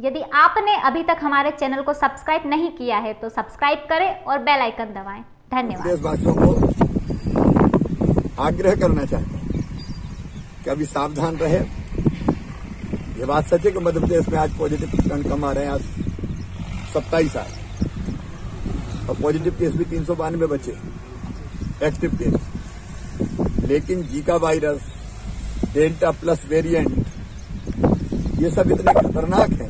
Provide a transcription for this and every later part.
यदि आपने अभी तक हमारे चैनल को सब्सक्राइब नहीं किया है तो सब्सक्राइब करें और बेल आइकन दबाएँ। धन्यवाद। देशवासियों को आग्रह करना चाहते हैं कि अभी सावधान रहे। ये बात सच है कि मध्य प्रदेश में आज पॉजिटिव प्रकरण कम आ रहे हैं, आज सत्ताईस आए और पॉजिटिव केस भी तीन सौ बानवे बचे एक्टिव केस लेकिन Zika virus delta plus variant ये सब इतने खतरनाक हैं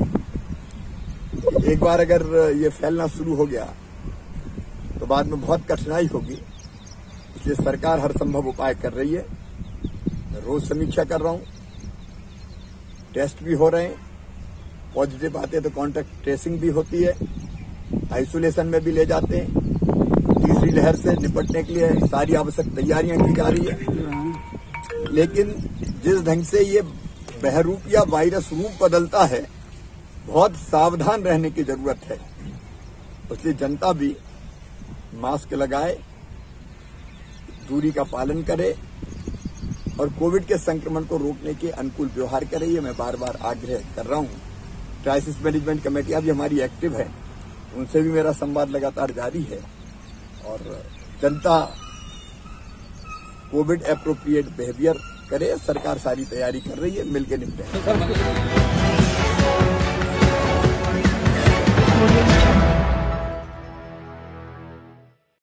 एक बार अगर ये फैलना शुरू हो गया तो बाद में बहुत कठिनाई होगी। इसलिए सरकार हर संभव उपाय कर रही है। मैं रोज समीक्षा कर रहा हूँ। टेस्ट भी हो रहे हैं। पॉजिटिव आते हैं तो कॉन्टेक्ट ट्रेसिंग भी होती है। आइसोलेशन में भी ले जाते हैं। तीसरी लहर से निपटने के लिए सारी आवश्यक तैयारियाँ की जा रही है। लेकिन जिस ढंग से ये बहरूप या वायरस रूप बदलता है बहुत सावधान रहने की ज़रूरत है। इसलिए जनता भी मास्क लगाए, दूरी का पालन करे और कोविड के संक्रमण को रोकने के अनुकूल व्यवहार करे, ये मैं बार बार आग्रह कर रहा हूँ। क्राइसिस मैनेजमेंट कमेटियाँ भी हमारी एक्टिव है। उनसे भी मेरा संवाद लगातार जारी है और जनता कोविड अप्रोप्रिएट बिहेवियर करे, सरकार सारी तैयारी कर रही है मिलकर निपटे।